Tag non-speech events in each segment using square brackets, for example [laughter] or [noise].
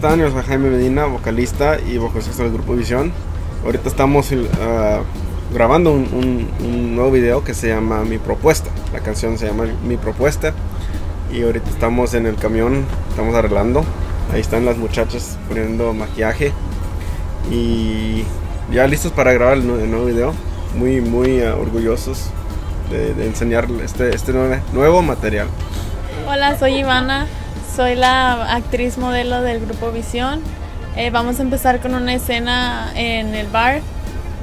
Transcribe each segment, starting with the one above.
están? Yo soy Jaime Medina, vocalista y vocalista del Grupo Visión. Ahorita estamos uh, grabando un, un, un, nuevo video que se llama Mi Propuesta. La canción se llama Mi Propuesta. Y ahorita estamos en el camión, estamos arreglando. Ahí están las muchachas poniendo maquillaje. Y ya listos para grabar el, el nuevo video. Muy, muy uh, orgullosos de, de, enseñar este, este nuevo, nuevo material. Hola, soy Ivana. Soy la actriz modelo del grupo Visión. Eh, vamos a empezar con una escena en el bar.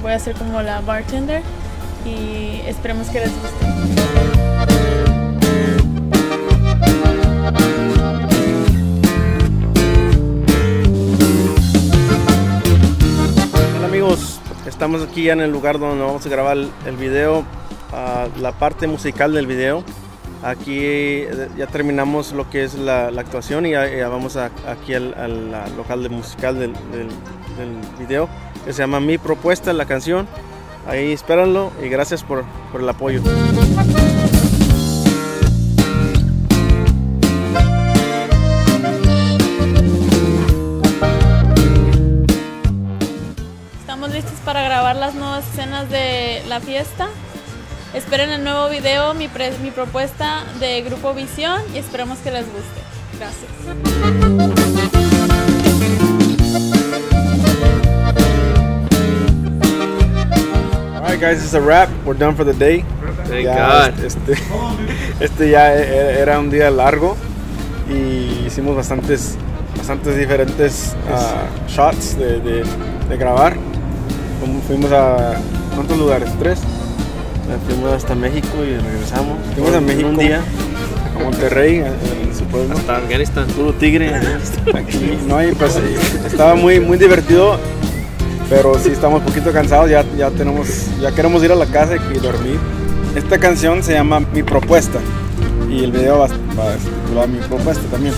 Voy a ser como la bartender y esperemos que les guste. Hola amigos, estamos aquí ya en el lugar donde vamos a grabar el, video, la parte musical del video. Aquí ya terminamos lo que es la, actuación y ya, ya vamos a, aquí al, al, local de musical del, video que se llama Mi Propuesta, la canción. Ahí espéranlo y gracias por, por el apoyo. Estamos listos para grabar las nuevas escenas de la fiesta. Esperen el nuevo video, mi, mi, propuesta de Grupo Visión y esperamos que les guste. Gracias. Alright guys, it's a wrap. We're done for the day. Thank ya, God. Este, [laughs] este ya era un día largo y hicimos bastantes, bastantes diferentes uh, shots de, de, de grabar. Fuimos a ¿cuántos lugares? ¿Tres? Fuimos hasta México y regresamos. Fuimos a México un día. A Monterrey, en su pueblo. Hasta Afganistán. Puro tigre. Aquí, no, y pues estaba muy, muy divertido, pero sí estamos un poquito cansados, ya, ya, tenemos, ya queremos ir a la casa y dormir. Esta canción se llama Mi Propuesta y el video va, va a titular Mi Propuesta también.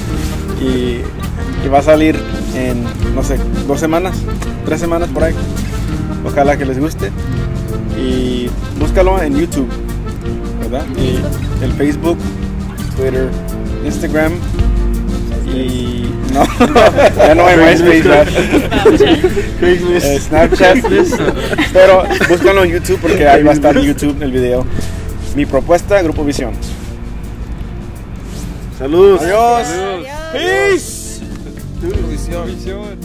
Y, y va a salir en, no sé, dos semanas, tres semanas por ahí. Ojalá que les guste y búscalo en YouTube, ¿verdad? Y el Facebook, Twitter, Instagram y no, [laughs] ya no hay MySpace, [laughs] Craigslist. eh, Snapchat, pero búscalo en YouTube porque ahí va a estar en YouTube el video. Mi propuesta, Grupo Visión. Saludos. Adiós. Adiós. Peace. Visión.